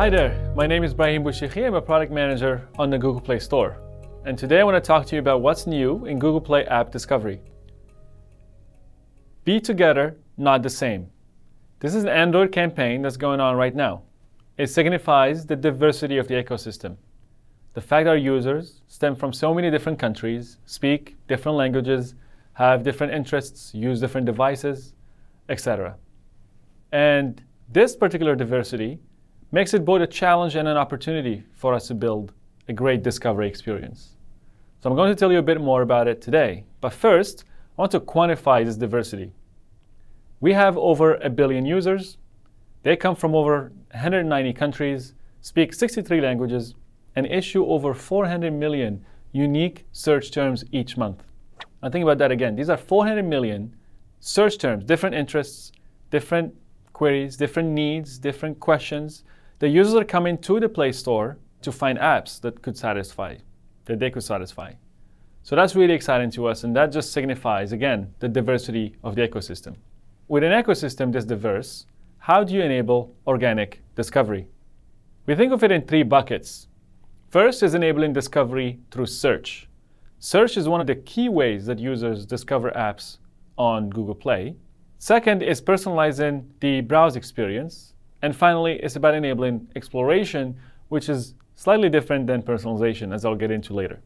Hi there, my name is Ibrahim Elbouchikhi. I'm a product manager on the Google Play Store. And today I want to talk to you about what's new in Google Play App Discovery. Be together, not the same. This is an Android campaign that's going on right now. It signifies the diversity of the ecosystem. The fact our users stem from so many different countries, speak different languages, have different interests, use different devices, etc. And this particular diversity makes it both a challenge and an opportunity for us to build a great discovery experience. So I'm going to tell you a bit more about it today. But first, I want to quantify this diversity. We have over a billion users. They come from over 190 countries, speak 63 languages, and issue over 400 million unique search terms each month. Now think about that again. These are 400 million search terms, different interests, different queries, different needs, different questions the users are coming to the Play Store to find apps that could satisfy, that they could satisfy. So that's really exciting to us, and that just signifies, again, the diversity of the ecosystem. With an ecosystem this diverse, how do you enable organic discovery? We think of it in three buckets. First is enabling discovery through search. Search is one of the key ways that users discover apps on Google Play. Second is personalizing the browse experience. And finally, it's about enabling exploration, which is slightly different than personalization, as I'll get into later.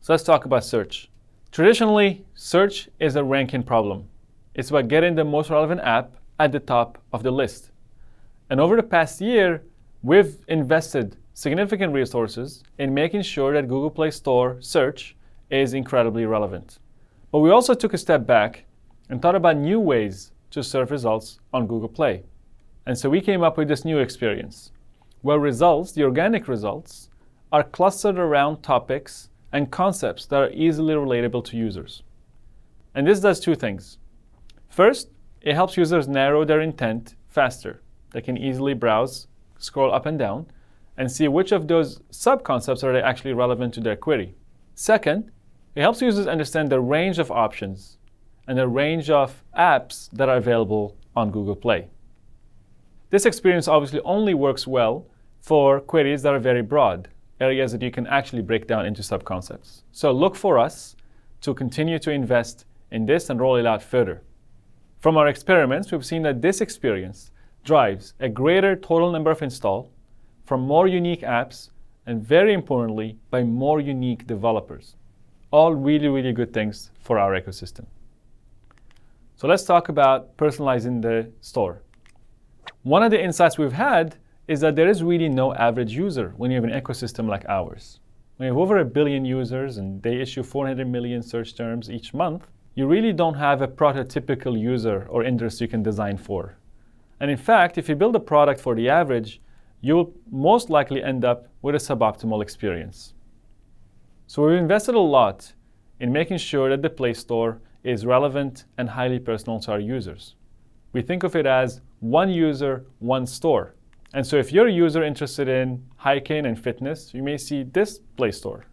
So let's talk about search. Traditionally, search is a ranking problem. It's about getting the most relevant app at the top of the list. And over the past year, we've invested significant resources in making sure that Google Play Store search is incredibly relevant. But we also took a step back and thought about new ways to serve results on Google Play. And so we came up with this new experience where results, the organic results, are clustered around topics and concepts that are easily relatable to users. And this does two things. First, it helps users narrow their intent faster. They can easily browse, scroll up and down, and see which of those sub-concepts are actually relevant to their query. Second, it helps users understand the range of options and the range of apps that are available on Google Play. This experience obviously only works well for queries that are very broad, areas that you can actually break down into sub-concepts. So look for us to continue to invest in this and roll it out further. From our experiments, we've seen that this experience drives a greater total number of install from more unique apps and very importantly, by more unique developers. All really, really good things for our ecosystem. So let's talk about personalizing the store. One of the insights we've had is that there is really no average user when you have an ecosystem like ours. When you have over a billion users and they issue 400 million search terms each month, you really don't have a prototypical user or interest you can design for. And in fact, if you build a product for the average, you'll most likely end up with a suboptimal experience. So we've invested a lot in making sure that the Play Store is relevant and highly personal to our users. We think of it as one user, one store. And so if you're a user interested in hiking and fitness, you may see this Play Store.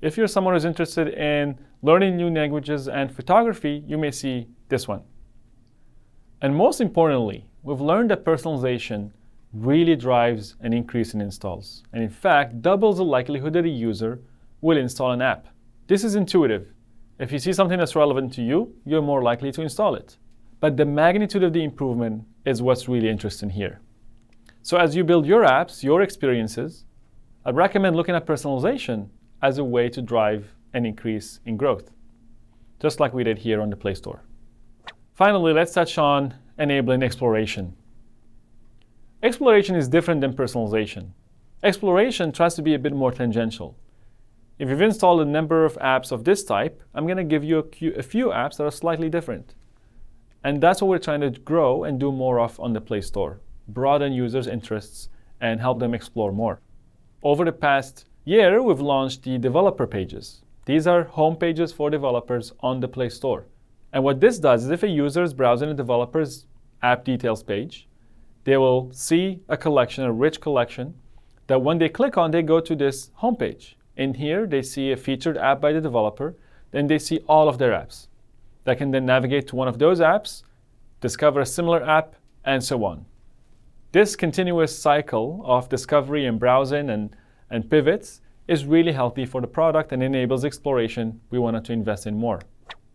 If you're someone who's interested in learning new languages and photography, you may see this one. And most importantly, we've learned that personalization really drives an increase in installs, and in fact, doubles the likelihood that a user will install an app. This is intuitive. If you see something that's relevant to you, you're more likely to install it. But the magnitude of the improvement is what's really interesting here. So as you build your apps, your experiences, I'd recommend looking at personalization as a way to drive an increase in growth, just like we did here on the Play Store. Finally, let's touch on enabling exploration. Exploration is different than personalization. Exploration tries to be a bit more tangential. If you've installed a number of apps of this type, I'm going to give you a few apps that are slightly different. And that's what we're trying to grow and do more of on the Play Store. Broaden users' interests and help them explore more. Over the past year, we've launched the developer pages. These are home pages for developers on the Play Store. And what this does is if a user is browsing a developer's app details page, they will see a collection, a rich collection, that when they click on, they go to this home page. In here, they see a featured app by the developer, then they see all of their apps that can then navigate to one of those apps, discover a similar app, and so on. This continuous cycle of discovery and browsing and, and pivots is really healthy for the product and enables exploration we wanted to invest in more.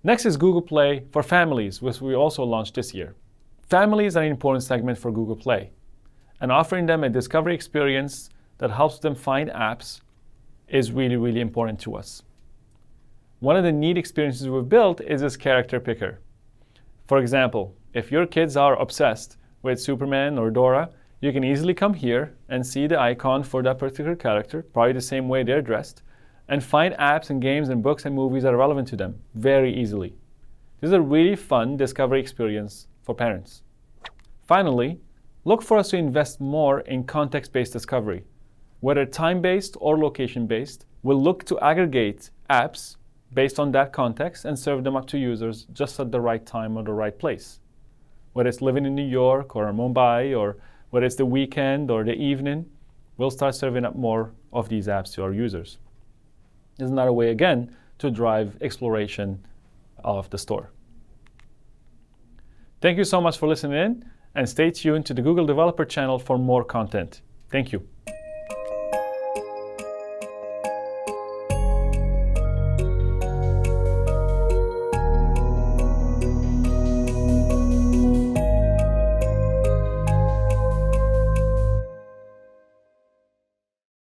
Next is Google Play for families, which we also launched this year. Families are an important segment for Google Play, and offering them a discovery experience that helps them find apps is really, really important to us. One of the neat experiences we've built is this character picker. For example, if your kids are obsessed with Superman or Dora, you can easily come here and see the icon for that particular character, probably the same way they're dressed, and find apps and games and books and movies that are relevant to them very easily. This is a really fun discovery experience for parents. Finally, look for us to invest more in context based discovery. Whether time based or location based, we'll look to aggregate apps based on that context and serve them up to users just at the right time or the right place. Whether it's living in New York or Mumbai or whether it's the weekend or the evening, we'll start serving up more of these apps to our users is another way, again, to drive exploration of the store. Thank you so much for listening in, and stay tuned to the Google Developer channel for more content. Thank you.